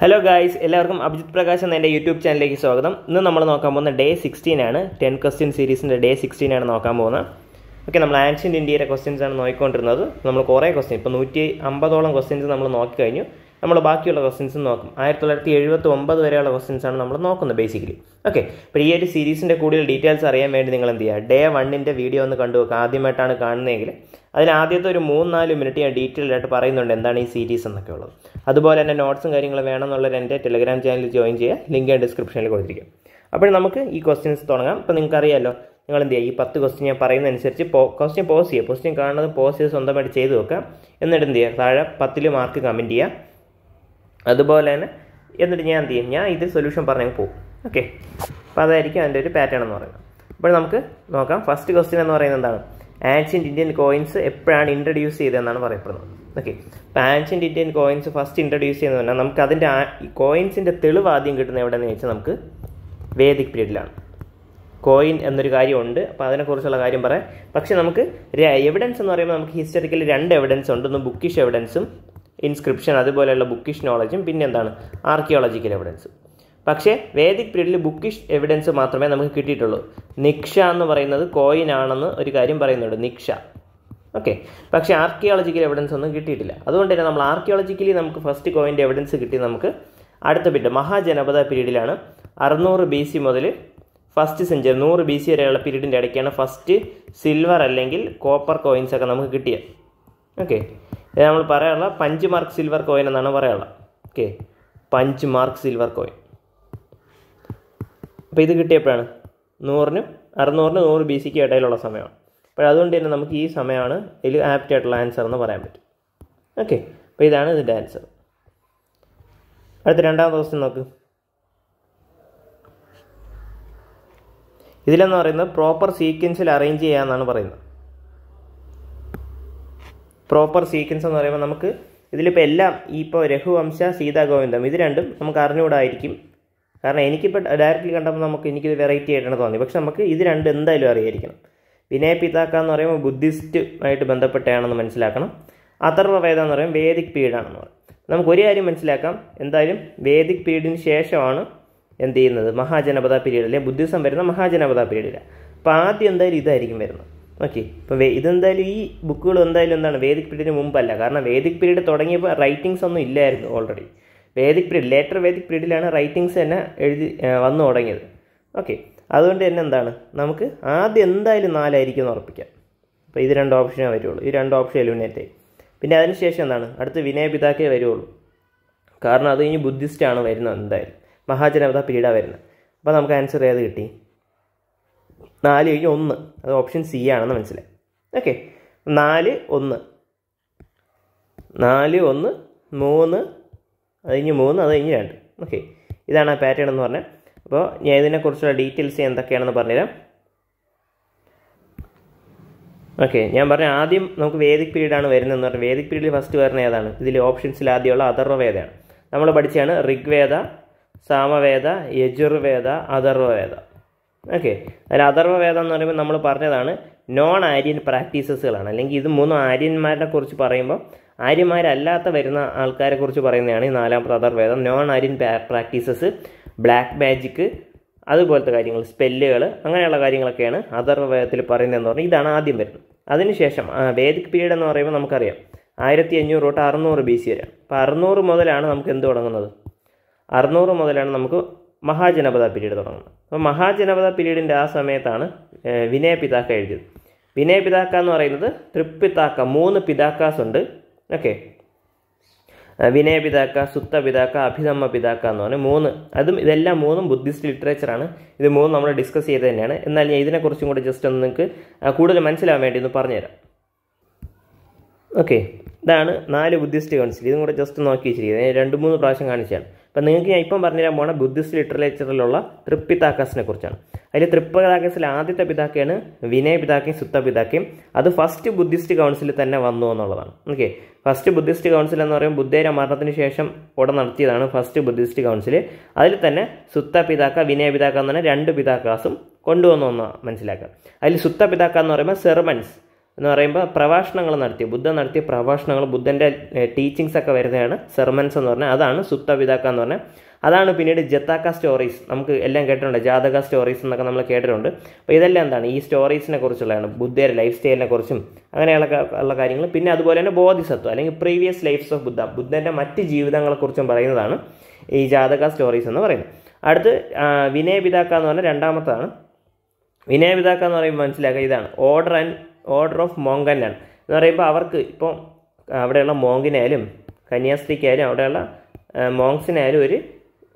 Hello guys എല്ലാവർക്കും അഭിജിത് പ്രകാശ് എന്ന എന്റെ യൂട്യൂബ് ചാനലിലേക്ക് സ്വാഗതം. ഇന്ന് നമ്മൾ നോക്കാൻ പോകുന്ന ഡേ സിക്സ്റ്റീൻ ആണ്. ടെൻ ക്വസ്റ്റ്യൻ സീരീസിന്റെ ഡേ സിക്സ്റ്റീൻ ആണ് നോക്കാൻ പോകുന്നത്. ഓക്കെ നമ്മൾ ആൻഷ്യന്റ് ഇന്ത്യയുടെ ക്വസ്റ്റ്യൻസ് ആണ് നോക്കിക്കൊണ്ടിരുന്നത്. നമ്മൾ കുറേ ക്വസ്റ്റ്യൻ ഇപ്പോൾ നൂറ്റി അമ്പതോളം ക്വസ്റ്റ്യൻസ് നമ്മൾ നോക്കിക്കഴിഞ്ഞു നമ്മൾ ബാക്കിയുള്ള ക്വസ്റ്റ്യൻസും നോക്കും. ആയിരത്തി തൊള്ളായിരത്തി എഴുപത്തി ഒമ്പത് വരെയുള്ള ക്വസ്റ്റ്യൻസാണ് നമ്മൾ നോക്കുന്നത് ബേസിക്കലി ഓക്കെ അപ്പോൾ ഈ ഒരു സീരീസിന്റെ കൂടുതൽ ഡീറ്റെയിൽസ് അറിയാൻ വേണ്ടി നിങ്ങൾ എന്ത് ചെയ്യുക? ഡേ വണ്ണിന്റെ വീഡിയോ ഒന്ന് കണ്ടു വെക്കുക ആദ്യമായിട്ടാണ് കാണുന്നതെങ്കിൽ അതിൽ ആദ്യത്തെ ഒരു മൂന്ന് നാല് മിനിറ്റ് ഞാൻ ഡീറ്റെയിൽ ആയിട്ട് പറയുന്നുണ്ട് എന്താണ് ഈ സീരീസ് എന്നൊക്കെ ഉള്ളത്. അതുപോലെ തന്നെ നോട്ട്സും കാര്യങ്ങളും വേണമെന്നുള്ളവർ എന്റെ ടെലിഗ്രാം ചാനലിൽ ജോയിൻ ചെയ്യുക. ലിങ്ക് ഞാൻ ഡിസ്ക്രിപ്ഷനിൽ കൊടുത്തിരിക്കും. അപ്പോൾ നമുക്ക് ഈ ക്വസ്റ്റ്യൻസ് തുടങ്ങാം. അപ്പോൾ നിങ്ങൾക്ക് അറിയാമല്ലോ നിങ്ങൾ എന്ത് ചെയ്യുക? ഈ പത്ത് ക്വസ്റ്റ്യൻ ഞാൻ പറയുന്നതനുസരിച്ച് പോ ക്വസ്റ്റ്യൻ പോസ് ചെയ്യുക. ക്വസ്റ്റ്യൻ കാണുന്നത് പോസ് ചെയ്ത് സ്വന്തമായിട്ട് ചെയ്ത് വെക്കുക. എന്നിട്ട് എന്ത് ചെയ്യുക? താഴെ പത്തിൽ മാർക്ക് കമന്റ് ചെയ്യുക. അതുപോലെ തന്നെ എന്നിട്ട് ഞാൻ എന്ത് ചെയ്യും ഞാൻ ഇതിൽ സൊല്യൂഷൻ പറഞ്ഞു പോകും ഓക്കെ അപ്പോൾ അതായിരിക്കും അതിന്റെ ഒരു പാറ്റേൺ എന്ന് പറയുന്നത്. അപ്പോൾ നമുക്ക് നോക്കാം. ഫസ്റ്റ് ക്വസ്റ്റ്യൻ എന്ന് പറയുന്നത് എന്താണ്? ആൻഷ്യന്റ് ഇന്ത്യൻ കോയിൻസ് എപ്പോഴാണ് ഇൻട്രൊഡ്യൂസ് ചെയ്തതെന്നാണ് പറയപ്പെടുന്നത്. ഓക്കെ അപ്പോൾ ancient Indian coins first introduce ചെയ്യുന്നത് പറഞ്ഞാൽ നമുക്ക് അതിന്റെ കോയിൻസിന്റെ തെളിവ് ആദ്യം കിട്ടുന്നത് എവിടെയെന്ന് ചോദിച്ചാൽ നമുക്ക് വേദിക് പീരീഡിലാണ് കോയിൻ എന്നൊരു കാര്യമുണ്ട്. അപ്പോൾ അതിനെക്കുറിച്ചുള്ള കാര്യം പറയാം. പക്ഷേ നമുക്ക് എവിഡൻസ് എന്ന് പറയുമ്പോൾ നമുക്ക് ഹിസ്റ്ററിക്കലി രണ്ട് എവിഡൻസ് ഉണ്ട് ഒന്ന് ബുക്കിഷ് എവിഡൻസും ഇൻസ്ക്രിപ്ഷൻ അതുപോലെയുള്ള ബുക്കിഷ് നോളജും പിന്നെ എന്താണ് ആർക്കിയോളജിക്കൽ എവിഡൻസ് പക്ഷേ വേദിക് പീരീഡിൽ ബുക്കിഷ് എവിഡൻസ് മാത്രമേ നമുക്ക് കിട്ടിയിട്ടുള്ളൂ. നിക്ഷ എന്ന് പറയുന്നത് കോയിൻ ആണെന്ന് ഒരു കാര്യം പറയുന്നുണ്ട് നിക്ഷ. ഓക്കെ പക്ഷേ ആർക്കിയോളജിക്കൽ എവിഡൻസ് ഒന്നും കിട്ടിയിട്ടില്ല. അതുകൊണ്ട് തന്നെ നമ്മൾ ആർക്കിയോളജിക്കലി നമുക്ക് ഫസ്റ്റ് കോയിന്റെ എവിഡൻസ് കിട്ടി നമുക്ക് അടുത്ത പിരീഡ് മഹാജനപദ പീരീഡിലാണ് അറുന്നൂറ് ബി സി മുതൽ ഫസ്റ്റ് സെഞ്ചുറി നൂറ് ബി സി വരെയുള്ള പീരീഡിന്റെ ഇടയ്ക്കാണ് ഫസ്റ്റ് സിൽവർ അല്ലെങ്കിൽ കോപ്പർ കോയിൻസ് ഒക്കെ നമുക്ക് കിട്ടിയത്. ഓക്കെ ഇത് നമ്മൾ പറയാനുള്ള പഞ്ച് മാർക്ക് സിൽവർ കോയിൻ എന്നാണ് പറയാനുള്ളത്. Okay punch mark silver coin അപ്പോൾ ഇത് കിട്ടിയപ്പോഴാണ് നൂറിനും അറുന്നൂറിന് നൂറ് ബി സിക്ക് ഇടയിലുള്ള സമയമാണ്. അപ്പോൾ അതുകൊണ്ട് തന്നെ നമുക്ക് ഈ സമയമാണ് ഇതിൽ ആപ്റ്റ് ആയിട്ടുള്ള ആൻസർ എന്ന് പറയാൻ പറ്റും. ഓക്കെ അപ്പോൾ ഇതാണ് ഇതിന്റെ ആൻസർ അടുത്ത രണ്ടാമത്തെ ക്വസ്റ്റ്യൻ നോക്ക്. ഇതിലെന്ന് പറയുന്നത് പ്രോപ്പർ സീക്വൻസിൽ അറേഞ്ച് ചെയ്യാമെന്നാണ് പറയുന്നത്. പ്രോപ്പർ സീക്വൻസ് എന്ന് പറയുമ്പോൾ നമുക്ക് ഇതിലിപ്പോൾ എല്ലാം ഈ ഇപ്പോൾ രഘുവംശ സീതാ ഗോവിന്ദം ഇത് രണ്ടും നമുക്ക് അറിഞ്ഞുകൂടായിരിക്കും. കാരണം എനിക്കിപ്പോൾ ഡയറക്റ്റ്ലി കണ്ടപ്പോൾ നമുക്ക് എനിക്കിത് വെറൈറ്റി ആയിട്ടാണ് തോന്നി പക്ഷെ നമുക്ക് ഇത് രണ്ട് എന്തായാലും അറിയായിരിക്കണം. വിനയ പിതാക്ക എന്ന് പറയുമ്പോൾ ബുദ്ധിസ്റ്റ് ആയിട്ട് ബന്ധപ്പെട്ടാണെന്ന് മനസ്സിലാക്കണം. അഥർവവേദ എന്ന് പറയുമ്പോൾ വേദിക് പീഡാണെന്ന് പറയും. നമുക്ക് ഒരു കാര്യം മനസ്സിലാക്കാം. എന്തായാലും വേദിക് പീഡിന് ശേഷമാണ് എന്ത് ചെയ്യുന്നത്? മഹാജനപദ പീരീഡ് അല്ലെങ്കിൽ ബുദ്ധിസം വരുന്ന മഹാജനപദ പീരീഡിലാണ് അപ്പോൾ ആദ്യം എന്തായാലും ഇതായിരിക്കും വരുന്നത്. ഓക്കെ ഇപ്പോൾ ഇതെന്തായാലും ഈ ബുക്കുകൾ എന്തായാലും എന്താണ് വേദിക് പീരീഡിന് മുമ്പല്ല. കാരണം വേദിക് പീരീഡ് തുടങ്ങിയപ്പോൾ റൈറ്റിങ്സ് ഒന്നും ഇല്ലായിരുന്നു already Vedic period later Vedic പീരീഡിലാണ് writings തന്നെ എഴുതി വന്നു തുടങ്ങിയത്. ഓക്കെ അതുകൊണ്ട് തന്നെ എന്താണ്? നമുക്ക് ആദ്യം എന്തായാലും നാലായിരിക്കും എന്ന് ഉറപ്പിക്കാം. അപ്പോൾ ഇത് രണ്ട് ഓപ്ഷനേ വരുള്ളൂ ഈ രണ്ട് ഓപ്ഷൻ എലിമിനേറ്റ് പിന്നെ അതിനുശേഷം എന്താണ്? അടുത്ത് വിനയ പിതാക്കേ വരുള്ളൂ കാരണം അത് കഴിഞ്ഞ് ബുദ്ധിസ്റ്റാണ് വരുന്നത് എന്തായാലും. മഹാജനപദ പീഡ വരുന്നത്. അപ്പോൾ നമുക്ക് ആൻസർ ഏത് കിട്ടി? നാല് കഴിഞ്ഞ് ഒന്ന്. അത് ഓപ്ഷൻ സി ആണെന്ന് മനസ്സിലായി. ഓക്കെ നാല് ഒന്ന്. നാല് ഒന്ന് മൂന്ന്. അത് കഴിഞ്ഞ് മൂന്ന് അത് കഴിഞ്ഞ് രണ്ട്. ഓക്കെ ഇതാണ് ആ പാറ്റേൺ എന്ന് പറഞ്ഞാൽ അപ്പോൾ ഞാൻ ഇതിനെക്കുറിച്ചുള്ള ഡീറ്റെയിൽസ് എന്തൊക്കെയാണെന്ന് പറഞ്ഞുതരാം. ഓക്കെ ഞാൻ പറഞ്ഞ ആദ്യം നമുക്ക് വേദിക് പീരീഡാണ് വരുന്നതെന്ന് പറഞ്ഞാൽ വേദിക് പീരീഡിൽ ഫസ്റ്റ് വരുന്ന ഏതാണ്? ഇതിൽ ഓപ്ഷൻസിൽ ആദ്യമുള്ള അഥർവവേദയാണ് നമ്മൾ പഠിച്ചതാണ് ഋഗ്വേദ സാമവേദ യജുർവേദ അഥർവവേദ ഓക്കെ അതിൽ അഥർവവേദം എന്ന് പറയുമ്പോൾ നമ്മൾ പറഞ്ഞതാണ് നോൺ ആര്യൻ പ്രാക്ടീസസുകളാണ് അല്ലെങ്കിൽ ഇത് മൂന്നും ആര്യന്മാരെ കുറിച്ച് പറയുമ്പോൾ ആര്യന്മാരല്ലാത്ത വരുന്ന ആൾക്കാരെ കുറിച്ച് പറയുന്നതാണ് ഈ നാലാമത്തെ അഥർവേദം non Aryan practices black magic അതുപോലത്തെ കാര്യങ്ങൾ സ്പെല്ലുകൾ അങ്ങനെയുള്ള കാര്യങ്ങളൊക്കെയാണ് അഥർവവേദത്തിൽ പറയുന്നതെന്ന് പറഞ്ഞാൽ ഇതാണ് ആദ്യം വരുന്നത്. അതിനുശേഷം വേദിക് പീരീഡ് എന്ന് പറയുമ്പോൾ നമുക്കറിയാം. ആയിരത്തി അഞ്ഞൂറ് തൊട്ട് അറുന്നൂറ് ബി സി വരെ. അപ്പോൾ അറുന്നൂറ് മുതലാണ് നമുക്ക് എന്ത് തുടങ്ങുന്നത്? അറുന്നൂറ് മുതലാണ് നമുക്ക് മഹാജനപദ പീരീഡ് തുടങ്ങുന്നത്. അപ്പോൾ മഹാജനപദ പീരീഡിന്റെ ആ സമയത്താണ് വിനയ പിതാക്ക എഴുതിയത്. വിനയ പിതാക്ക എന്ന് പറയുന്നത് തൃപ്പിതാക്ക മൂന്ന് പിതാക്കാസ് ഉണ്ട് ഓക്കെ വിനയ പിതാക്ക സുത്ത പിതാക്ക അഭിധമ്മ പിതാക്ക എന്ന് പറഞ്ഞാൽ മൂന്ന്. അതും ഇതെല്ലാം മൂന്നും ബുദ്ധിസ്റ്റ് ലിറ്ററേച്ചറാണ്. ഇത് മൂന്നും നമ്മൾ ഡിസ്കസ് ചെയ്ത് തന്നെയാണ്. എന്നാൽ ഞാൻ ഇതിനെക്കുറിച്ചും കൂടി ജസ്റ്റ് ഒന്ന് നിങ്ങൾക്ക് കൂടുതൽ മനസ്സിലാവാൻ വേണ്ടി ഒന്ന് പറഞ്ഞുതരാം. ഓക്കെ. ഇതാണ് നാല് ബുദ്ധിസ്റ്റ് കൗൺസിൽ. ഇതും കൂടെ ജസ്റ്റ് നോക്കി വെച്ചിരിക്കുന്നത്. രണ്ട് മൂന്ന് പ്രാവശ്യം കാണിച്ചാണ്. അപ്പം നിങ്ങൾക്ക് ഞാൻ ഇപ്പം പറഞ്ഞുതരാൻ പോണ ബുദ്ധിസ്റ്റ് ലിറ്ററേച്ചറിലുള്ള തൃപ്പിതാക്കാസിനെ കുറിച്ചാണ്. അതിൽ തൃപ്പിതാക്കസിൽ ആദ്യത്തെ പിതാക്കയാണ് വിനയ പിതാക്കയും സുത്ത പിതാക്കയും അത് ഫസ്റ്റ് ബുദ്ധിസ്റ്റ് കൗൺസിൽ തന്നെ വന്നു എന്നുള്ളതാണ്. ഓക്കെ ഫസ്റ്റ് ബുദ്ധിസ്റ്റ് കൗൺസിൽ എന്ന് പറയുമ്പോൾ ബുദ്ധേര മരണത്തിന് ശേഷം ഉടൻ നടത്തിയതാണ് ഫസ്റ്റ് ബുദ്ധിസ്റ്റ് കൗൺസിൽ അതിൽ തന്നെ സുത്ത പിതാക്ക വിനയ പിതാക്ക എന്ന് പറഞ്ഞാൽ രണ്ട് പിതാക്കാസും കൊണ്ടുവന്നു എന്ന് മനസ്സിലാക്കുക. അതിൽ സുത്ത പിതാക്ക എന്ന് പറയുമ്പോൾ സെർമൻസ്. എന്ന് പറയുമ്പോൾ പ്രഭാഷണങ്ങൾ നടത്തി. ബുദ്ധ നടത്തിയ പ്രഭാഷണങ്ങൾ ബുദ്ധന്റെ ടീച്ചിങ്സ് ഒക്കെ വരുന്നതാണ് സെർമൻസ് എന്ന് പറഞ്ഞാൽ. അതാണ് സുപ്ത പിതാക്ക എന്ന് പറഞ്ഞാൽ. അതാണ് പിന്നീട് ജത്താക്ക സ്റ്റോറീസ് നമുക്ക് എല്ലാം കേട്ടിട്ടുണ്ട്. ജാതക സ്റ്റോറീസ് എന്നൊക്കെ നമ്മൾ കേട്ടിട്ടുണ്ട്. അപ്പോൾ ഇതെല്ലാം എന്താണ്? ഈ സ്റ്റോറീസിനെ കുറിച്ചുള്ളതാണ്. ബുദ്ധയുടെ ലൈഫ് സ്റ്റൈലിനെ കുറിച്ചും അങ്ങനെയുള്ള ഉള്ള കാര്യങ്ങൾ. പിന്നെ അതുപോലെ തന്നെ ബോധിസത്വം അല്ലെങ്കിൽ പ്രീവിയസ് ലൈഫ്സ് ഓഫ് ബുദ്ധ. ബുദ്ധന്റെ മറ്റ് ജീവിതങ്ങളെക്കുറിച്ചും പറയുന്നതാണ് ഈ ജാതക സ്റ്റോറീസ് എന്ന് പറയുന്നത്. അടുത്ത് വിനയപിതാക്ക വിനയ പിതാക്ക എന്ന് പറഞ്ഞാൽ രണ്ടാമത്താണ്. വിനയ പിതാക്ക എന്ന് പറയുമ്പോൾ മനസ്സിലാക്കുക ഇതാണ്. ഓർഡർ ആൻഡ് ഓർഡർ ഓഫ് മോങ്കനാണ് എന്ന് പറയുമ്പോൾ അവർക്ക് ഇപ്പോൾ അവിടെയുള്ള മോങ്കിനായാലും കന്യാസ്ത്രീക്കായാലും അവിടെയുള്ള മോങ്സിനായാലും ഒരു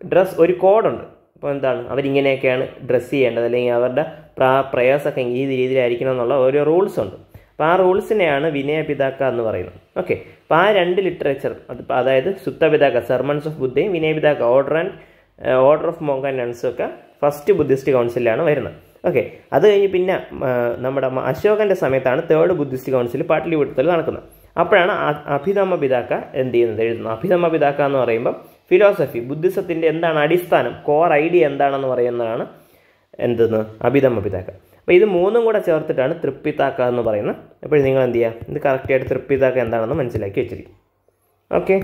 ഡ്രസ്സ് ഒരു കോഡുണ്ട് അപ്പോൾ എന്താണ്? അവരിങ്ങനെയൊക്കെയാണ് ഡ്രസ്സ് ചെയ്യേണ്ടത്. അല്ലെങ്കിൽ അവരുടെ പ്രാ പ്രയാസമൊക്കെ ഈ രീതിയിലായിരിക്കണം എന്നുള്ള ഓരോ റൂൾസ് ഉണ്ട്. അപ്പോൾ ആ റൂൾസിനെയാണ് വിനയ പിതാക്ക എന്ന് പറയുന്നത്. ഓക്കെ അപ്പോൾ ആ രണ്ട് ലിറ്ററേച്ചർ അത് അതായത് സുത്ത പിതാക്ക sermons of ബുദ്ധയും Vinaya Pitaka order and order of monks and നൺസും ഒക്കെ ഫസ്റ്റ് ബുദ്ധിസ്റ്റ് കൗൺസിലാണ് വരുന്നത്. ഓക്കെ അത് കഴിഞ്ഞ് പിന്നെ നമ്മുടെ അശോകന്റെ സമയത്താണ് തേർഡ് ബുദ്ധിസ്റ്റ് കൗൺസിൽ പാട്ലിപുത്രത്തിൽ നടക്കുന്നത്. അപ്പോഴാണ് അഭിതമ പിതാക്ക എന്ത് ചെയ്യുന്നത്? എഴുതുന്നത്. അഭിധമ്മ പിതാക്ക എന്ന് പറയുമ്പം ഫിലോസഫി ബുദ്ധിസത്തിന്റെ എന്താണ് അടിസ്ഥാനം? കോർ ഐഡിയ എന്താണെന്ന് പറയുന്നതാണ് എന്തെന്ന്? അഭിധമ്മ പിതാക്ക. അപ്പോൾ ഇത് മൂന്നും കൂടെ ചേർത്തിട്ടാണ് തൃപ്പിതാക്ക എന്ന് പറയുന്നത്. അപ്പോൾ നിങ്ങൾ എന്ത് ചെയ്യുക? ഇത് കറക്റ്റായിട്ട് തൃപ്പിതാക്ക എന്താണെന്ന് മനസ്സിലാക്കി വെച്ചിരിക്കും. ഓക്കെ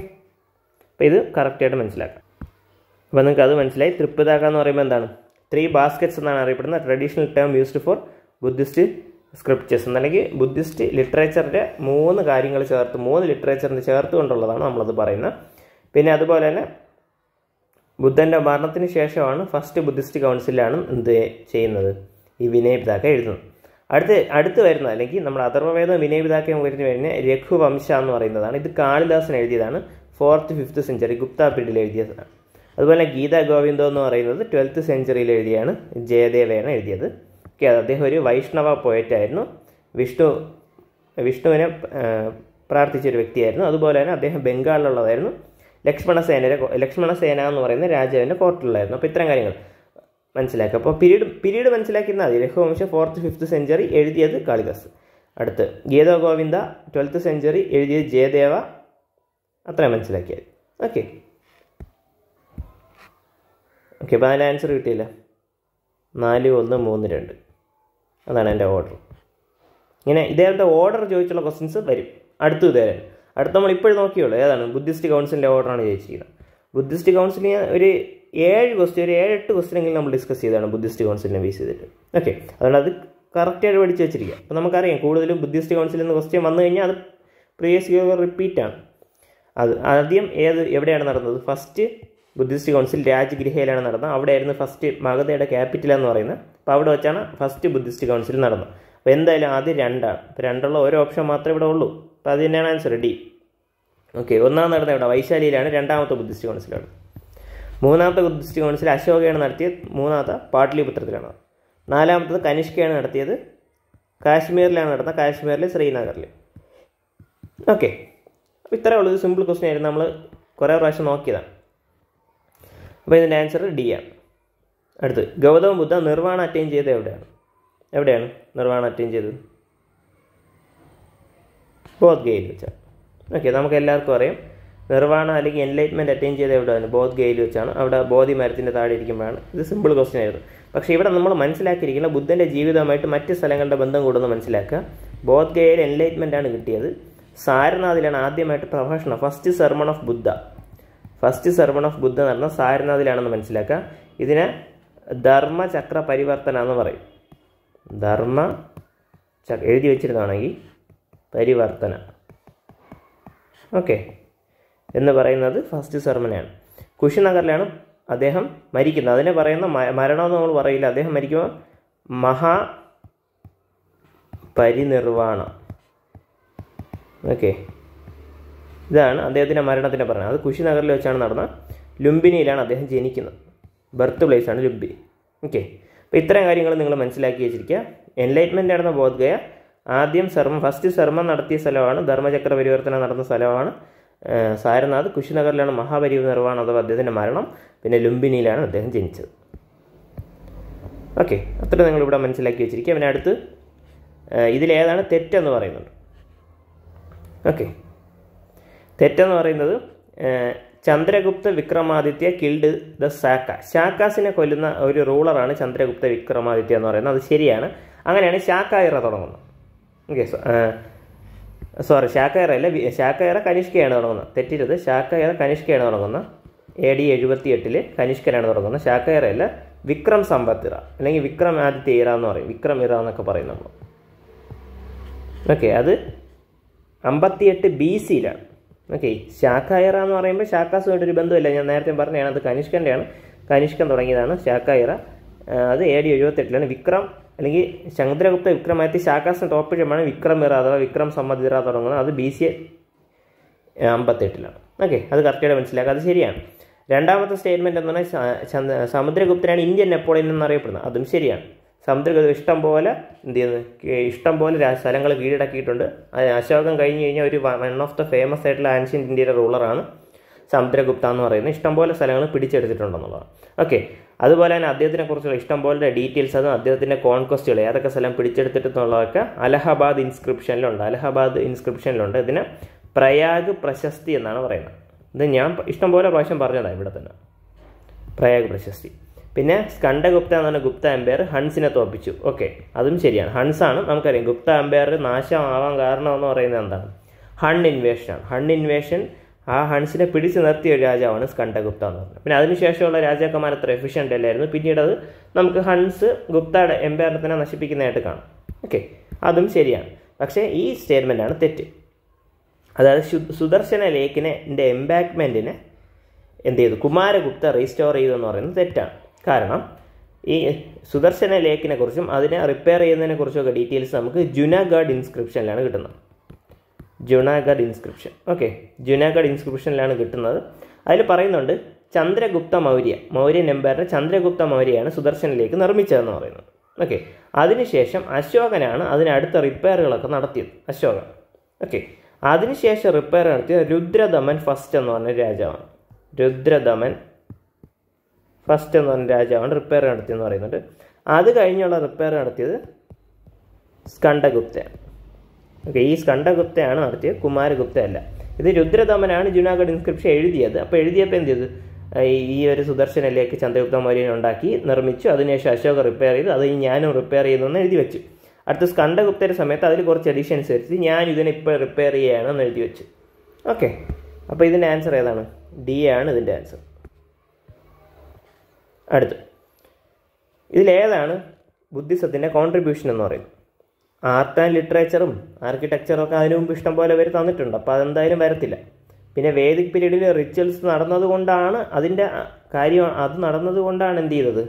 അപ്പോൾ ഇത് കറക്റ്റായിട്ട് മനസ്സിലാക്കാം. അപ്പോൾ നിങ്ങൾക്ക് അത് മനസ്സിലായി. തൃപ്പിതാക്ക എന്ന് പറയുമ്പോൾ എന്താണ്? ത്രീ ബാസ്ക്കറ്റ്സ് എന്നാണ് അറിയപ്പെടുന്ന traditional term used for Buddhist scriptures എന്നല്ലെങ്കിൽ Buddhist ലിറ്ററേച്ചറിന്റെ മൂന്ന് കാര്യങ്ങൾ ചേർത്ത് മൂന്ന് ലിറ്ററേച്ചറിന്റെ ചേർത്ത് കൊണ്ടുള്ളതാണ് നമ്മളത് പറയുന്നത്. പിന്നെ അതുപോലെ തന്നെ ബുദ്ധന്റെ മരണത്തിന് ശേഷമാണ് ഫസ്റ്റ് ബുദ്ധിസ്റ്റ് കൗൺസിലാണ് എന്ത് ചെയ്യുന്നത്? ഈ വിനയപിതാക്ക എഴുതുന്നത്. അടുത്ത് അടുത്ത് വരുന്ന അല്ലെങ്കിൽ നമ്മുടെ അഥർവവേദം വിനയപിതാക്കം വരുന്ന വരുന്ന രഘുവംശ എന്ന് പറയുന്നതാണ്. ഇത് കാളിദാസൻ എഴുതിയതാണ്. ഫോർത്ത് ഫിഫ്ത്ത് സെഞ്ചുറി ഗുപ്ത പീരീഡിൽ എഴുതിയതാണ്. അതുപോലെ ഗീത ഗോവിന്ദോ എന്ന് പറയുന്നത് ട്വൽത്ത് സെഞ്ചുറിയിൽ എഴുതിയാണ് ജയദേവയാണ് എഴുതിയത്. ഓക്കെ അദ്ദേഹം ഒരു വൈഷ്ണവ പോയറ്റായിരുന്നു വിഷ്ണു വിഷ്ണുവിനെ പ്രാർത്ഥിച്ചൊരു വ്യക്തിയായിരുന്നു. അതുപോലെ തന്നെ അദ്ദേഹം ബംഗാളിലുള്ളതായിരുന്നു. ലക്ഷ്മണസേനയുടെ ലക്ഷ്മണസേന എന്ന് പറയുന്ന രാജാവിന്റെ കോർട്ടിലുള്ളായിരുന്നു അപ്പോൾ ഇത്തരം കാര്യങ്ങൾ മനസ്സിലാക്കുക. അപ്പോൾ പീരീഡ് പീരീഡ് മനസ്സിലാക്കിയിരുന്നാൽ മതി. രഘുവംശം ഫോർത്ത് ഫിഫ്ത്ത് സെഞ്ചുറി എഴുതിയത് കാളിദാസ്. അടുത്ത് ഗീത ഗോവിന്ദ ട്വൽത്ത് സെഞ്ചുറി എഴുതിയത് ജയദേവ. അത്രയും മനസ്സിലാക്കിയത് ഓക്കെ ഓക്കെ അപ്പോൾ അതിന് ആൻസർ കിട്ടിയില്ല. നാല് ഒന്ന് മൂന്ന് രണ്ട്. അതാണ് എന്റെ ഓർഡർ ഇങ്ങനെ ഇതേപോലത്തെ ഓർഡർ ചോദിച്ചുള്ള ക്വസ്റ്റ്യൻസ് വരും. അടുത്ത് ഇതേ അടുത്ത നമ്മൾ ഇപ്പോഴും നോക്കിയുള്ളൂ. ഏതാണ്? ബുദ്ധിസ്റ്റ് കൗൺസിലിന്റെ ഓർഡറാണ് ചോദിച്ചിരിക്കുന്നത്. ബുദ്ധിസ്റ്റ് കൗൺസിലിന് ഒരു ഏഴ് ക്വസ്റ്റ്യൻ ഒരു ഏഴ് എട്ട് ക്വസ്റ്റ്യൻ എങ്കിലും നമ്മൾ ഡിസ്കസ് ചെയ്തതാണ് ബുദ്ധിസ്റ്റ് കൗൺസിലിനെ ബേസ് ചെയ്തിട്ട്. ഓക്കെ അതുകൊണ്ട് അത് കറക്റ്റായിട്ട് പഠിച്ച് വെച്ചിരിക്കുക. അപ്പോൾ നമുക്കറിയാം കൂടുതലും ബുദ്ധിസ്റ്റ് കൗൺസിലിൽ നിന്ന് ക്വസ്റ്റ്യൻ വന്നു കഴിഞ്ഞാൽ അത് പ്രീവിയസ് ഇയർ റിപ്പീറ്റ് ആണ്. അത് ആദ്യം ഏത് എവിടെയാണ് നടന്നത്? ഫസ്റ്റ് ബുദ്ധിസ്റ്റ് കൗൺസിൽ രാജ്ഗൃഹയിലാണ് നടന്നത്. അവിടെയായിരുന്നു ഫസ്റ്റ് മഗധയുടെ ക്യാപിറ്റൽ എന്ന് പറയുന്നത്. അപ്പോൾ അവിടെ വെച്ചാണ് ഫസ്റ്റ് ബുദ്ധിസ്റ്റ് കൗൺസിൽ നടന്നത്. അപ്പോൾ എന്തായാലും ആദ്യം രണ്ടാണ്. അപ്പോൾ രണ്ടുള്ള ഒരു ഓപ്ഷൻ മാത്രമേ ഇവിടെ ഉള്ളൂ. അപ്പോൾ അത് തന്നെയാണ് ആൻസർ ഡി ഓക്കെ ഒന്നാം നടന്നത് ഇവിടെ വൈശാലിയിലാണ്. രണ്ടാമത്തെ ബുദ്ധിസ്റ്റ് കൗൺസിലാണ്. മൂന്നാമത്തെ ബുദ്ധിസ്റ്റ് കൗൺസിൽ അശോകയാണ് നടത്തിയത്. മൂന്നാമത്തെ പാട്ലിപുത്രത്തിലാണ് നാലാമത്തത് കനിഷ്കയാണ് നടത്തിയത്. കാശ്മീരിലാണ് നടന്നത്. കാശ്മീരിലെ ശ്രീനഗറിൽ ഓക്കെ അപ്പോൾ ഇത്രയേ ഉള്ളൂ. സിമ്പിൾ ക്വസ്റ്റ്യൻ ആയിരുന്നു. നമ്മൾ കുറേ പ്രാവശ്യം നോക്കിയതാണ്. അപ്പോൾ ഇതിന്റെ ആൻസർ ഡി ആണ്. അടുത്ത് ഗൗതമ ബുദ്ധ നിർവാണ അറ്റൈൻ ചെയ്തത് എവിടെയാണ്? എവിടെയാണ് നിർവാണ അറ്റൈൻ ചെയ്തത്? ബോധ്ഗയയിൽ വെച്ചാണ്. ഓക്കെ നമുക്ക് എല്ലാവർക്കും അറിയാം നിർവാണ അല്ലെങ്കിൽ എൻലൈറ്റ്മെന്റ് അറ്റൈൻ ചെയ്ത് എവിടെയാണ്? ബോധ്ഗയയിൽ വെച്ചാണ്. അവിടെ ബോധി മരത്തിന്റെ താഴെ ഇരിക്കുമ്പോഴാണ്. ഇത് സിമ്പിൾ ക്വസ്റ്റ്യൻ ആയിരുന്നു. പക്ഷേ ഇവിടെ നമ്മൾ മനസ്സിലാക്കിയിരിക്കുന്ന ബുദ്ധന്റെ ജീവിതമായിട്ട് മറ്റ് സ്ഥലങ്ങളുടെ ബന്ധം കൂടുന്ന മനസ്സിലാക്കുക. ബോധ്ഗയയിൽ എൻലൈറ്റ്മെന്റ് ആണ് കിട്ടിയത്. സാരനാഥിലാണ് ആദ്യമായിട്ട് പ്രഭാഷണം. First sermon of Buddha first sermon of Buddha എന്ന് പറഞ്ഞാൽ സാരനാഥിലാണെന്ന് മനസ്സിലാക്കുക. ഇതിനെ ധർമ്മചക്ര പരിവർത്തന എന്ന് പറയും. ധർമ്മ എഴുതി വെച്ചിരുന്നാണെങ്കിൽ പരിവർത്തന. ഓക്കെ. എന്ന് പറയുന്നത് ഫസ്റ്റ് സെർമനാണ് കുശിനഗറിലാണ് അദ്ദേഹം മരിക്കുന്നത്. അതിനെ പറയുന്ന മരണം മരണമെന്ന് നമ്മൾ പറയില്ല. അദ്ദേഹം മരിക്കുമ്പോൾ മഹാ പരിനിർവാണം. ഓക്കെ. ഇതാണ് അദ്ദേഹത്തിന്റെ മരണത്തിന്റെ പറഞ്ഞത്. അത് കുശിനഗറിൽ വെച്ചാണ് നടന്ന ലുംബിനിയിലാണ് അദ്ദേഹം ജനിക്കുന്നത്. ബർത്ത് പ്ലേസ് ആണ് ലുംബിനി ഓക്കെ അപ്പോൾ ഇത്തരം കാര്യങ്ങൾ നിങ്ങൾ മനസ്സിലാക്കി വെച്ചിരിക്കുക. എൻലൈറ്റ്മെന്റ് നടന്ന ബോധ്ഗയ ആദ്യം സർമ്മ ഫസ്റ്റ് സർമ്മം നടത്തിയ സ്ഥലമാണ് ധർമ്മചക്ര പരിവർത്തനം നടന്ന സ്ഥലമാണ്. സാരനാഥ് കുശിനഗറിലാണ് മഹാപരിനിർവാണം അഥവാ അദ്ദേഹത്തിന്റെ മരണം. പിന്നെ ലുംബിനിയിലാണ് അദ്ദേഹം ജനിച്ചത്. ഓക്കെ അത്ര നിങ്ങളിവിടെ മനസ്സിലാക്കി വെച്ചിരിക്കുക. പിന്നെ അടുത്ത് ഇതിലേതാണ് തെറ്റെന്ന് പറയുന്നുണ്ട് ഓക്കെ തെറ്റെന്ന് പറയുന്നത് ചന്ദ്രഗുപ്ത വിക്രമാദിത്യ കിൽഡ് ദ സാക്ക ശാക്കാസിനെ കൊല്ലുന്ന ഒരു റൂളറാണ് ചന്ദ്രഗുപ്ത വിക്രമാദിത്യ എന്ന് പറയുന്നത്. അത് ശരിയാണ്. അങ്ങനെയാണ് ശാക്കായിറ തുടങ്ങുന്നത്. ഓക്കെ സോറി ശാക്കയറ അല്ല ശാക്കയറ കനിഷ്കയാണ് തുടങ്ങുന്നത്. തെറ്റിരുത്. ശാക്കയറ കനിഷ്കയാണ് തുടങ്ങുന്നത്. എ ഡി എഴുപത്തി എട്ടിൽ കനിഷ്കനാണ് തുടങ്ങുന്നത്. ശാക്കയറ അല്ല വിക്രം സമ്പത്തിറ അല്ലെങ്കിൽ വിക്രം ആദിത്യ ഇറ എന്ന് പറയും. വിക്രം ഇറ എന്നൊക്കെ പറയും നമ്മൾ ഓക്കെ അത് അമ്പത്തിയെട്ട് ബി സിയിലാണ് ഓക്കെ ശാഖായിറ എന്ന് പറയുമ്പോൾ ഷാക്കാസുമായിട്ട് ഒരു ബന്ധമില്ല. ഞാൻ നേരത്തെ പറഞ്ഞതാണ് അത് കനിഷ്കന്റെയാണ്. കനിഷ്കൻ തുടങ്ങിയതാണ് ആ, അത് എ ഡി എഴുപത്തെട്ടിലാണ്. വിക്രം അല്ലെങ്കിൽ ചന്ദ്രഗുപ്ത വിക്രമായത്തി ശാഖാസിന് ടോപ്പിഷമാണ് വിക്രം ഇറ അഥവാ വിക്രം സമ്മതിറ തുടങ്ങുന്നത്. അത് ബി സി അമ്പത്തെട്ടിലാണ്. ഓക്കെ അത് കറക്റ്റായിട്ട് മനസ്സിലാക്കുക അത് ശരിയാണ്. രണ്ടാമത്തെ സ്റ്റേറ്റ്മെന്റ് എന്ന് പറഞ്ഞാൽ സമുദ്രഗുപ്തനാണ് ഇന്ത്യൻ നെപ്പോളിയൻ എന്നറിയപ്പെടുന്നത്. അതും ശരിയാണ്. സമുദ്രഗുപ്ത ഇഷ്ടം പോലെ എന്ത് ചെയ്യുന്നു? കീ- ഇഷ്ടം പോലെ സ്ഥലങ്ങൾ കീഴടക്കിയിട്ടുണ്ട്. അശോകം കഴിഞ്ഞ് കഴിഞ്ഞാൽ ഒരു വൺ ഓഫ് ദ ഫേമസ് ആയിട്ടുള്ള ആൻഷ്യന്റ് ഇന്ത്യയുടെ റൂളറാണ് സമുദ്രഗുപ്ത എന്ന് പറയുന്നത്. ഇഷ്ടംപോലെ സ്ഥലങ്ങൾ പിടിച്ചെടുത്തിട്ടുണ്ടെന്നുള്ളതാണ്. ഓക്കെ അതുപോലെ തന്നെ അദ്ദേഹത്തിനെ കുറിച്ചുള്ള ഇഷ്ടംപോലെ ഡീറ്റെയിൽസ് അതും അദ്ദേഹത്തിന്റെ കോൺക്വസ്റ്റുകൾ ഏതൊക്കെ സ്ഥലം പിടിച്ചെടുത്തിട്ടുള്ളതൊക്കെ അലഹബാദ് ഇൻസ്ക്രിപ്ഷനിലുണ്ട് അലഹബാദ് ഇൻസ്ക്രിപ്ഷനിലുണ്ട് ഇതിന് പ്രയാഗ് പ്രശസ്തി എന്നാണ് പറയുന്നത്. ഇത് ഞാൻ ഇഷ്ടംപോലെ പ്രാവശ്യം പറഞ്ഞതാണ് ഇവിടെ തന്നെ. പ്രയാഗ് പ്രശസ്തി. പിന്നെ സ്കണ്ഡഗുപ്ത എന്ന് പറഞ്ഞ ഗുപ്ത എംപയർ ഹൺസിനെ തോപ്പിച്ചു. ഓക്കെ അതും ശരിയാണ്. ഹൺസാണ് നമുക്കറിയാം. ഗുപ്ത എംപയർ നാശമാവാൻ കാരണം എന്ന് പറയുന്നത് എന്താണ്? ഹൺ ഇൻവേഷനാണ് ഹൺ ഇൻവേഷൻ ആ ഹൺസിനെ പിടിച്ചു നിർത്തിയ ഒരു രാജാവാണ് സ്കണ്ഡഗുപ്ത എന്ന് പറഞ്ഞത്. പിന്നെ അതിനുശേഷമുള്ള രാജാക്കന്മാർ അത്ര എഫിഷ്യന്റ് അല്ലായിരുന്നു. പിന്നീട് അത് നമുക്ക് ഹൺസ് ഗുപ്തയുടെ എംപയറിനെ തന്നെ നശിപ്പിക്കുന്നതായിട്ട് കാണാം. ഓക്കെ അതും ശരിയാണ്. പക്ഷേ ഈ സ്റ്റേറ്റ്മെന്റാണ് തെറ്റ്. അതായത് സുദർശന ലേക്കിനെ എംബാക്ക്മെന്റിനെ എന്ത് ചെയ്തു? കുമാരഗുപ്ത റീസ്റ്റോർ ചെയ്തു എന്ന് പറയുന്നത് തെറ്റാണ്. കാരണം ഈ സുദർശന ലേക്കിനെ കുറിച്ചും അതിനെ റിപ്പയർ ചെയ്യുന്നതിനെ കുറിച്ചൊക്കെ ഡീറ്റെയിൽസ് നമുക്ക് ജുനാഗഡ് ഇൻസ്ക്രിപ്ഷനിലാണ് കിട്ടുന്നത്. ജുനാഗഡ് ഇൻസ്ക്രിപ്ഷൻ ഓക്കെ ജുനാഗഡ് ഇൻസ്ക്രിപ്ഷനിലാണ് കിട്ടുന്നത്. അതിൽ പറയുന്നുണ്ട് ചന്ദ്രഗുപ്ത മൗര്യ മൗര്യൻ എംപയറിന്റെ ചന്ദ്രഗുപ്ത മൗര്യയാണ് സുദർശനിലേക്ക് നിർമ്മിച്ചതെന്ന് പറയുന്നത്. ഓക്കെ അതിനുശേഷം അശോകനാണ് അതിനടുത്ത റിപ്പയറുകളൊക്കെ നടത്തിയത്. അശോകൻ. ഓക്കെ അതിനുശേഷം റിപ്പയർ നടത്തിയ രുദ്രദമൻ ഫസ്റ്റ് എന്ന് പറഞ്ഞ രാജാവാണ്. രുദ്രദമൻ ഫസ്റ്റ് എന്ന് പറഞ്ഞ രാജാവാണ് റിപ്പയർ നടത്തിയെന്ന് പറയുന്നുണ്ട്. അത് കഴിഞ്ഞുള്ള റിപ്പയർ നടത്തിയത് സ്കണ്ഡഗുപ്തയാണ് ഓക്കെ ഈ സ്കണ്ഡഗുപ്തയാണ് നടത്തിയത് കുമാരഗുപ്ത അല്ല ഇത് രുദ്രദമനാണ് ജുനാഗഡ് ഇൻസ്ക്രിപ്ഷൻ എഴുതിയത്. അപ്പോൾ എഴുതിയപ്പോൾ എന്ത് ചെയ്തു? ഈ- ഒരു സുദർശനയിലേക്ക് ചന്ദ്രഗുപ്ത മൗര്യനെ ഉണ്ടാക്കി നിർമ്മിച്ചു. അതിനുശേഷം അശോക റിപ്പയർ ചെയ്തു. അത് ഞാനും റിപ്പയർ ചെയ്യുന്നു എന്ന് എഴുതി വെച്ചു. അടുത്ത സ്കണ്ഡഗുപ്തയുടെ സമയത്ത് അതിൽ കുറച്ച് എഡിഷൻസ് വരുത്തി ഞാൻ ഇതിനെ ഇപ്പോൾ റിപ്പയർ ചെയ്യുകയാണെന്ന് എഴുതി വെച്ചു. ഓക്കെ അപ്പോൾ ഇതിന്റെ ആൻസർ ഏതാണ്? ഡി ആണ് ഇതിന്റെ ആൻസർ അടുത്ത്. ഇതിലേതാണ് ബുദ്ധിസത്തിന്റെ കോൺട്രിബ്യൂഷൻ എന്ന് പറയുന്നത്. ആർട്ട് ആൻഡ് ലിറ്ററേച്ചറും ആർക്കിടെക്ചറും ഒക്കെ അതിനു മുമ്പ് ഇഷ്ടം പോലെ പേര് തന്നിട്ടുണ്ട്. അപ്പോൾ അതെന്തായാലും വരത്തില്ല. പിന്നെ വേദിക് പീരീഡിൽ റിച്വൽസ് നടന്നതുകൊണ്ടാണ് അതിന്റെ കാര്യം അത് നടന്നതുകൊണ്ടാണ് എന്ത് ചെയ്തത്?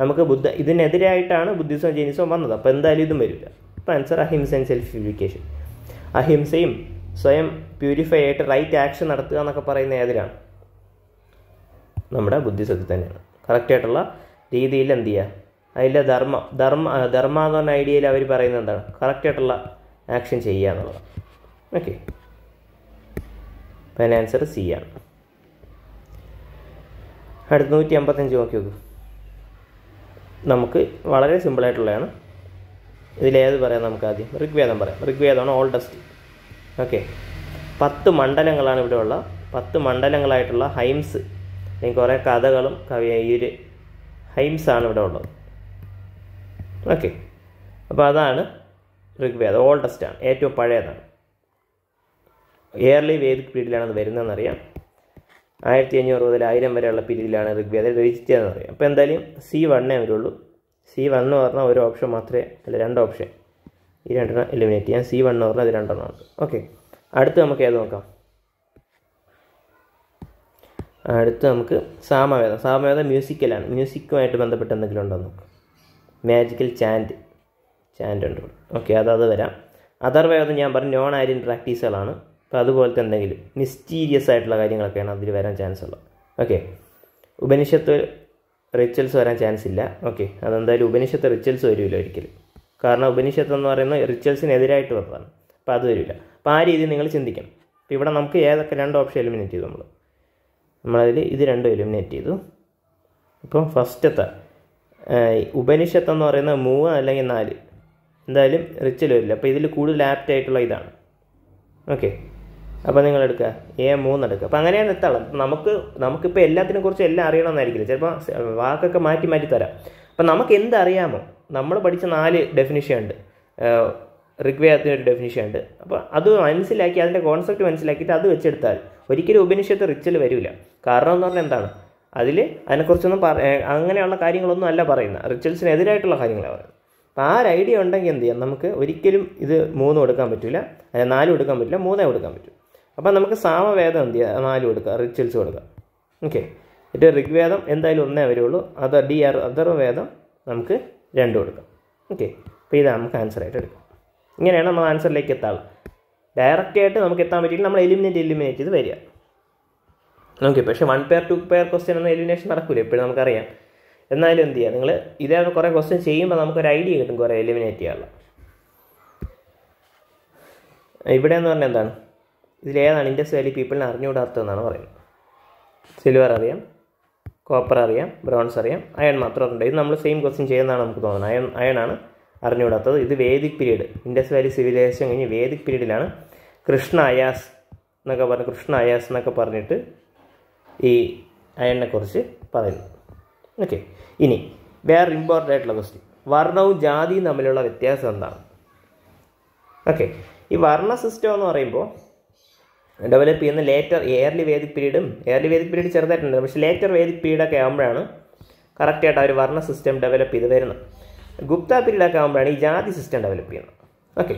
നമുക്ക് ബുദ്ധ ഇതിനെതിരായിട്ടാണ് ബുദ്ധിസവും ജൈനിസവും വന്നത്. അപ്പോൾ എന്തായാലും ഇതും വരില്ല. അപ്പോൾ answer ahimsa and self purification അഹിംസയും സ്വയം പ്യൂരിഫൈ ആയിട്ട് റൈറ്റ് ആക്ഷൻ നടത്തുക എന്നൊക്കെ പറയുന്ന ഏതിലാണ്? നമ്മുടെ ബുദ്ധിസത്തിൽ തന്നെയാണ്. കറക്റ്റായിട്ടുള്ള രീതിയിൽ എന്ത് ചെയ്യുക അതിലെ ധർമ്മ ധർമ്മ ധർമ്മ എന്ന് പറഞ്ഞ ഐഡിയയിൽ അവർ പറയുന്നത് എന്താണ്? കറക്റ്റായിട്ടുള്ള ആക്ഷൻ ചെയ്യുക എന്നുള്ളതാണ് ഓക്കെ അപ്പം ആൻസർ സി ആണ്. അടുത്ത നൂറ്റി അമ്പത്തഞ്ച് നോക്കി നോക്കൂ. നമുക്ക് വളരെ സിമ്പിളായിട്ടുള്ളതാണ് ഇതിലേത് പറയാം നമുക്ക് ആദ്യം? ഋഗ്വേദം പറയാം. ഋഗ്വേദമാണ് ഓൾഡസ്റ്റ് ഓക്കെ പത്ത് മണ്ഡലങ്ങളാണ് ഇവിടെ ഉള്ള പത്ത് മണ്ഡലങ്ങളായിട്ടുള്ള ഹൈംസ് അല്ലെങ്കിൽ കുറേ കഥകളും കവി ഈ ഒരു ഹൈംസാണ് ഇവിടെ ഉള്ളത്. ഓക്കെ അപ്പോൾ അതാണ് ഋഗ്വേദം. ഓൾഡസ്റ്റ് ആണ്. ഏറ്റവും പഴയതാണ്. ഇയർലി വേദിക് പീരീഡിലാണ് അത് വരുന്നതെന്നറിയാം. ആയിരത്തി അഞ്ഞൂറ് മുതൽ ആയിരം വരെയുള്ള പീരീഡിലാണ് ഋഗ്വേദം രചിച്ചതെന്ന് അറിയാം അപ്പോൾ എന്തായാലും സി വണ്ണേ വരുള്ളൂ. സി വൺ എന്ന് പറഞ്ഞാൽ ഒരു ഓപ്ഷൻ മാത്രമേ അല്ല രണ്ട് ഓപ്ഷൻ ഈ രണ്ടെണ്ണം എലിമിനേറ്റ് ചെയ്യാം. സി വൺ എന്ന് പറഞ്ഞാൽ രണ്ടെണ്ണം ഉണ്ട് ഓക്കെ അടുത്ത് നമുക്ക് ഏത് നോക്കാം? അടുത്ത് നമുക്ക് സാമവേദം. സാമവേദം മ്യൂസിക്കലാണ് മ്യൂസിക്കുമായിട്ട് ബന്ധപ്പെട്ട് എന്തെങ്കിലും ഉണ്ടോ നോക്കാം മാജിക്കൽ ചാന്റ് ചാന്റ് ഉണ്ട് ഓക്കെ അത് അത് വരാം. അഥർവേദം ഞാൻ പറഞ്ഞു നോൺ ആര്യൻ പ്രാക്ടീസുകളാണ് അപ്പോൾ അതുപോലത്തെ എന്തെങ്കിലും മിസ്റ്റീരിയസ് ആയിട്ടുള്ള കാര്യങ്ങളൊക്കെയാണ് അതിൽ വരാൻ ചാൻസ് ഉള്ളത്. ഓക്കെ ഉപനിഷത്ത് റിച്വൽസ് വരാൻ ചാൻസ് ഇല്ല. ഓക്കെ അതെന്തായാലും ഉപനിഷത്ത് റിച്വൽസ് വരില്ല ഒരിക്കലും. കാരണം ഉപനിഷത്ത് എന്ന് പറയുന്നത് റിച്വൽസിനെതിരായിട്ട് വന്നതാണ്. അപ്പോൾ അത് വരില്ല. അപ്പോൾ ആ രീതിയിൽ നിങ്ങൾ ചിന്തിക്കണം. അപ്പോൾ ഇവിടെ നമുക്ക് ഏതൊക്കെ രണ്ട് ഓപ്ഷൻ എലിമിനേറ്റ് ചെയ്തു നമ്മൾ നമ്മളതിൽ ഇത് രണ്ടും എലിമിനേറ്റ് ചെയ്തു. ഇപ്പം ഫസ്റ്റത്തെ ഉപനിഷത്ത് എന്ന് പറയുന്ന മൂന്ന് അല്ലെങ്കിൽ നാല്. എന്തായാലും റിച്ചൽ വരില്ല. അപ്പോൾ ഇതിൽ കൂടുതൽ ആപ്റ്റ് ആയിട്ടുള്ള ഇതാണ്. ഓക്കെ അപ്പോൾ നിങ്ങൾ എടുക്കുക എ മൂന്ന് എടുക്കുക. അപ്പോൾ അങ്ങനെയാണ് എത്താളം നമുക്ക് നമുക്കിപ്പോൾ എല്ലാത്തിനെ കുറിച്ച് എല്ലാം അറിയണമെന്നായിരിക്കില്ല. ചിലപ്പോൾ വാക്കൊക്കെ മാറ്റി മാറ്റി തരാം. അപ്പം നമുക്ക് എന്തറിയാമോ നമ്മൾ പഠിച്ച നാല് ഡെഫിനിഷൻ ഉണ്ട്. ഋഗ്വേദത്തിന് ഒരു ഡെഫിനിഷൻ ഉണ്ട്. അപ്പോൾ അത് മനസ്സിലാക്കി അതിന്റെ കോൺസെപ്റ്റ് മനസ്സിലാക്കിയിട്ട് അത് വെച്ചെടുത്താൽ ഒരിക്കലും ഉപനിഷത്ത് റിച്ചൽ വരില്ല കാരണം എന്ന് പറഞ്ഞാൽ എന്താണ്? അതിൽ അതിനെക്കുറിച്ചൊന്നും പറ അങ്ങനെയുള്ള കാര്യങ്ങളൊന്നും അല്ല പറയുന്നത്. റിച്വൽസിനെതിരായിട്ടുള്ള കാര്യങ്ങളാണ് പറയുന്നത്. അപ്പോൾ ആ ഒരു ഐഡിയ ഉണ്ടെങ്കിൽ എന്ത് ചെയ്യാം? നമുക്ക് ഒരിക്കലും ഇത് മൂന്ന് കൊടുക്കാൻ പറ്റില്ല അതായത് നാലും എടുക്കാൻ പറ്റില്ല മൂന്നേ കൊടുക്കാൻ പറ്റും. അപ്പോൾ നമുക്ക് സാമവേദം എന്ത് ചെയ്യുക നാലും കൊടുക്കുക റിച്വൽസ് കൊടുക്കുക ഓക്കെ. ഇത് ഋഗ്വേദം എന്തായാലും ഒന്നേ വരുള്ളൂ. അത് ഡി ആർ അഥർവേദം നമുക്ക് രണ്ടും കൊടുക്കാം ഓക്കെ. അപ്പോൾ ഇതാണ് നമുക്ക് ആൻസർ ആയിട്ട് എടുക്കാം. ഇങ്ങനെയാണ് നമ്മൾ ആൻസറിലേക്ക് എത്താറ് ഡയറക്റ്റ് ആയിട്ട് നമുക്ക് എത്താൻ പറ്റില്ല നമ്മൾ എലിമിനേറ്റ് എലിമിനേറ്റ് ചെയ്ത് വരിക. ഓക്കെ പക്ഷേ one pair two pair question ഒന്നും എലിമിനേഷൻ നടക്കില്ല എപ്പോഴും നമുക്കറിയാം. എന്നാലും എന്ത് ചെയ്യുക നിങ്ങൾ ഇതേ കുറേ ക്വസ്റ്റ്യൻ ചെയ്യുമ്പോൾ നമുക്കൊരു ഐഡിയ കിട്ടും കുറേ എലിമിനേറ്റ് ചെയ്യാനുള്ള. ഇവിടെ എന്ന് പറഞ്ഞാൽ എന്താണ്? ഇതിലേതാണ് ഇൻഡസ് വാലി പീപ്പിളിനെ അറിഞ്ഞുകൂടാത്തതെന്നാണ് പറയുന്നത്. സിൽവർ അറിയാം കോപ്പർ അറിയാം ബ്രോൺസ് അറിയാം അയൺ മാത്രം ഉണ്ട് ഇത് നമ്മൾ സെയിം ക്വസ്റ്റ്യൻ ചെയ്യുന്നതാണ് നമുക്ക് തോന്നുന്നത്. അയൺ അയണാണ് അറിഞ്ഞുകൂടാത്തത്. ഇത് Vedic period. Indus valley civilisation കഴിഞ്ഞ് വേദിക് പീരീഡിലാണ് കൃഷ്ണ അയാസ് എന്നൊക്കെ പറഞ്ഞ് കൃഷ്ണ അയാസ് എന്നൊക്കെ പറഞ്ഞിട്ട് ഈ അയണിനെ കുറിച്ച് പറയുന്നു ഓക്കെ ഇനി വേറെ ഇമ്പോർട്ടന്റ് ആയിട്ടുള്ള ക്വസ്റ്റ്യൻ വർണവും ജാതിയും തമ്മിലുള്ള വ്യത്യാസം എന്താണ്? ഓക്കെ ഈ വർണ സിസ്റ്റം എന്ന് പറയുമ്പോൾ ഡെവലപ്പ് ചെയ്യുന്ന ലേറ്റർ എയർലി വേദിക് പീരീഡും എയർലി വേദിക് പീരീഡ് ചെറുതായിട്ടുണ്ട് പക്ഷേ ലേറ്റർ വേദിക് പീരീഡൊക്കെ ആകുമ്പോഴാണ് കറക്റ്റായിട്ട് ആ ഒരു വർണ സിസ്റ്റം ഡെവലപ്പ് ചെയ്ത് വരുന്നത്. ഗുപ്ത പീരീഡൊക്കെ ആകുമ്പോഴാണ് ഈ ജാതി സിസ്റ്റം ഡെവലപ്പ് ചെയ്യുന്നത്. ഓക്കെ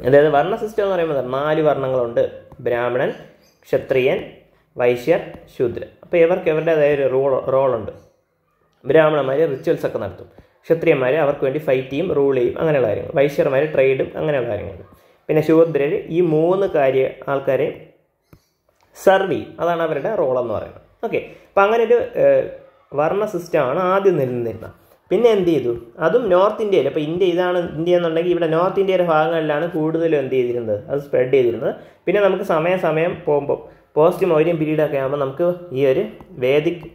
അതായത് വർണ സിസ്റ്റം എന്ന് പറയുമ്പോൾ നാല് വർണങ്ങളുണ്ട്. ബ്രാഹ്മണൻ ക്ഷത്രിയൻ വൈശ്യർ ശൂദ്രൻ. അപ്പോൾ ഇവർക്ക് ഇവരുടേതായ ഒരു റോൾ റോളുണ്ട് ബ്രാഹ്മണന്മാർ റിച്വൽസ് ഒക്കെ നടത്തും. ക്ഷത്രിയന്മാർ അവർക്ക് വേണ്ടി ഫൈറ്റ് ചെയ്യും റൂൾ ചെയ്യും അങ്ങനെയുള്ള കാര്യങ്ങൾ. വൈശ്യർമാർ ട്രേഡും അങ്ങനെയുള്ള കാര്യങ്ങൾ. പിന്നെ ശൂദ്രർ ഈ മൂന്ന് കാര്യ ആൾക്കാരെ സർവ് ചെയ്യും. അതാണ് അവരുടെ റോൾ എന്ന് പറയുന്നത്. ഓക്കെ അപ്പോൾ അങ്ങനെ ഒരു വർണ സിസ്റ്റമാണ് ആദ്യം നിലനിന്നിരുന്നത്. പിന്നെ എന്ത് ചെയ്തു? അതും നോർത്ത് ഇന്ത്യയിൽ. അപ്പോൾ ഇന്ത്യ ഇതാണ് ഇന്ത്യ എന്നുണ്ടെങ്കിൽ ഇവിടെ നോർത്ത് ഇന്ത്യയുടെ ഭാഗങ്ങളിലാണ് കൂടുതലും എന്ത് ചെയ്തിരുന്നത്? അത് സ്പ്രെഡ് ചെയ്തിരുന്നത്. പിന്നെ നമുക്ക് സമയം സമയം പോകുമ്പോൾ പോസ്റ്റ് മൗര്യം പീരീഡൊക്കെ ആകുമ്പോൾ നമുക്ക് ഈ ഒരു വേദിക്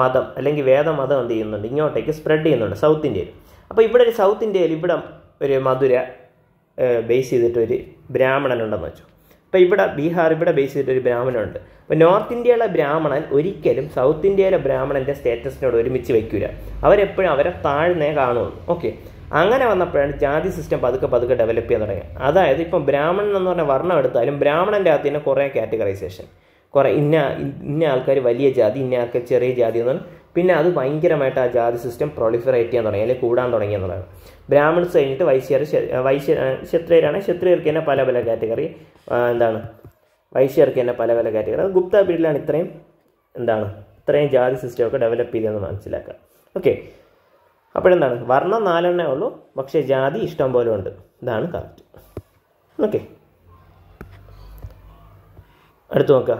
മതം അല്ലെങ്കിൽ വേദമതം എന്ത് ചെയ്യുന്നുണ്ട്? ഇങ്ങോട്ടേക്ക് സ്പ്രെഡ് ചെയ്യുന്നുണ്ട് സൗത്ത് ഇന്ത്യയിൽ. അപ്പോൾ ഇവിടെ ഒരു സൗത്ത് ഇന്ത്യയിൽ ഇവിടെ ഒരു മധുര ബേസ് ചെയ്തിട്ടൊരു ബ്രാഹ്മണനുണ്ടെന്ന് വെച്ചു. അപ്പോൾ ഇവിടെ ബീഹാർ ഇവിടെ ബേസ് ചെയ്തിട്ടൊരു ബ്രാഹ്മണനുണ്ട്. അപ്പോൾ നോർത്ത് ഇന്ത്യയിലെ ബ്രാഹ്മണൻ ഒരിക്കലും സൗത്ത് ഇന്ത്യയിലെ ബ്രാഹ്മണന്റെ സ്റ്റേറ്റസിനോട് ഒരുമിച്ച് വയ്ക്കില്ല അവരെപ്പോഴും അവരെ താഴ്ന്നേ കാണുള്ളൂ. ഓക്കെ അങ്ങനെ വന്നപ്പോഴാണ് ജാതി സിസ്റ്റം പതുക്കെ പതുക്കെ ഡെവലപ്പ് ചെയ്യാൻ തുടങ്ങിയത്. അതായത് ഇപ്പം ബ്രാഹ്മണൻ എന്ന് പറഞ്ഞ വർണം എടുത്താലും ബ്രാഹ്മണന്റെ അകത്ത് തന്നെ കുറേ കാറ്റഗറൈസേഷൻ കുറേ ഇന്ന ഇന്ന ആൾക്കാർ വലിയ ജാതി ഇന്ന ആൾക്കാർ ചെറിയ ജാതി എന്ന് പറഞ്ഞാൽ പിന്നെ അത് ഭയങ്കരമായിട്ട് ആ ജാതി സിസ്റ്റം പ്രൊളിഫറേറ്റ് ചെയ്യാൻ തുടങ്ങി അല്ലെങ്കിൽ കൂടാൻ തുടങ്ങി എന്നുള്ളതാണ് ബ്രാഹ്മിൺസ് കഴിഞ്ഞിട്ട് വൈശ്യർ വൈശ്യ ക്ഷത്രിയരാണ്. ക്ഷത്രിയർക്ക് തന്നെ പല പല കാറ്റഗറി എന്താണ്? വൈശ്യർക്ക് തന്നെ പല പല കാറ്റഗറി ഗുപ്ത പീരീഡിലാണ് ഇത്രയും എന്താണ്? ഇത്രയും ജാതി സിസ്റ്റമൊക്കെ ഡെവലപ്പ് ചെയ്തതെന്ന് മനസ്സിലാക്കുക. ഓക്കെ അപ്പോഴെന്താണ്? വർണം നാലെണ്ണേ ഉള്ളൂ പക്ഷേ ജാതി ഇഷ്ടം പോലെ ഉണ്ട്. ഇതാണ് കറക്റ്റ് ഓക്കെ അടുത്ത് നോക്കുക.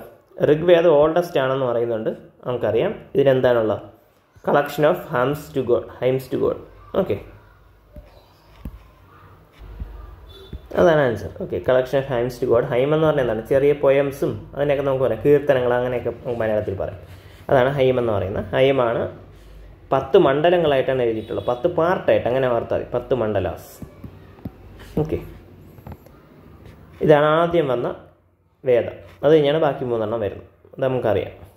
ഋഗ്വേദം ഓൾഡസ്റ്റ് ആണെന്ന് പറയുന്നുണ്ട്. നമുക്കറിയാം. ഇതിനെന്താണുള്ള collection of hymns to god hymns to god okay അതാണ് answer okay collection of hymns to god hymn എന്ന് പറഞ്ഞാൽ എന്താണ്? ചെറിയ പൊയംസും അതിനൊക്കെ നമുക്ക് പറയാം. കീർത്തനങ്ങൾ അങ്ങനെയൊക്കെ മലയാളത്തിൽ പറയാം. അതാണ് ഹൈം എന്ന് പറയുന്നത്. ഹൈമാണ് പത്ത് മണ്ഡലങ്ങളായിട്ടാണ് എഴുതിയിട്ടുള്ളത്. പത്ത് പാർട്ടായിട്ട് അങ്ങനെ വാർത്താൽ മതി. പത്ത് മണ്ഡലാസ്. ഓക്കെ ഇതാണ് ആദ്യം വന്ന വേദം. അത് കഴിഞ്ഞാണ് ബാക്കി മൂന്നെണ്ണം വരുന്നത്. അത് നമുക്കറിയാം.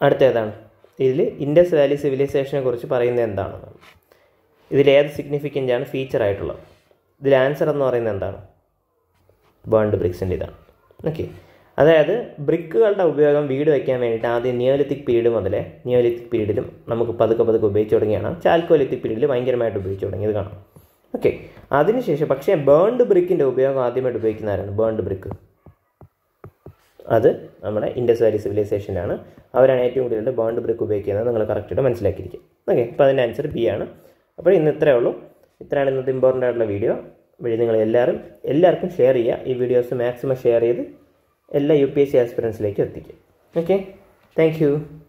അടുത്ത ഏതാണ് ഇതിൽ ഇൻഡസ് വാലി സിവിലൈസേഷനെ കുറിച്ച് പറയുന്നത് എന്താണെന്നാണ് ഇതിലേത് സിഗ്നിഫിക്കന്റ് ആണ് ഫീച്ചർ ആയിട്ടുള്ളത്? ഇതിൽ ആൻസർ എന്ന് പറയുന്നത് എന്താണ്? ബേൺഡ് ബ്രിക്സിന്റെ ഇതാണ്. ഓക്കെ അതായത് ബ്രിക്കുകളുടെ ഉപയോഗം വീട് വയ്ക്കാൻ വേണ്ടിയിട്ട് ആദ്യം നിയോലിത്തിക് പീരീഡ് മുതലേ നിയോലിത്തിക് പീരീഡിലും നമുക്ക് പതുക്കെ പതുക്കെ ഉപയോഗിച്ച് തുടങ്ങിയാണ്. ചാൽക്കോലിത്തിക് പീരീഡിൽ ഭയങ്കരമായിട്ട് ഉപയോഗിച്ച് തുടങ്ങിയത് കാണാം. ഓക്കെ അതിനുശേഷം പക്ഷേ ബേൺഡ് ബ്രിക്കിന്റെ ഉപയോഗം ആദ്യമായിട്ട് ഉപയോഗിക്കുന്നവരാണ്. ബേൺഡ് ബ്രിക്ക് അത് നമ്മുടെ ഇൻഡസ് വാലി സിവിലൈസേഷനാണ് അവരാണ് ഏറ്റവും കൂടുതൽ ബോണ്ട് ബ്രേക്ക് ഉപയോഗിക്കുന്നത്. നിങ്ങൾ കറക്റ്റായിട്ട് മനസ്സിലാക്കിയിരിക്കും. ഓക്കെ അപ്പോൾ അതിന്റെ ആൻസർ ബി ആണ്. അപ്പോൾ ഇന്ന് ഇത്രയേ ഉള്ളൂ. ഇത്രയാണ് ഇന്നത്തെ ഇമ്പോർട്ടന്റ് ആയിട്ടുള്ള വീഡിയോ വഴി നിങ്ങൾ എല്ലാവരും എല്ലാവർക്കും ഷെയർ ചെയ്യുക. ഈ വീഡിയോസ് മാക്സിമം ഷെയർ ചെയ്ത് എല്ലാ യു പി എസ് സി ആസ്പിറൻസിലേക്കും എത്തിക്കുക. Okay thank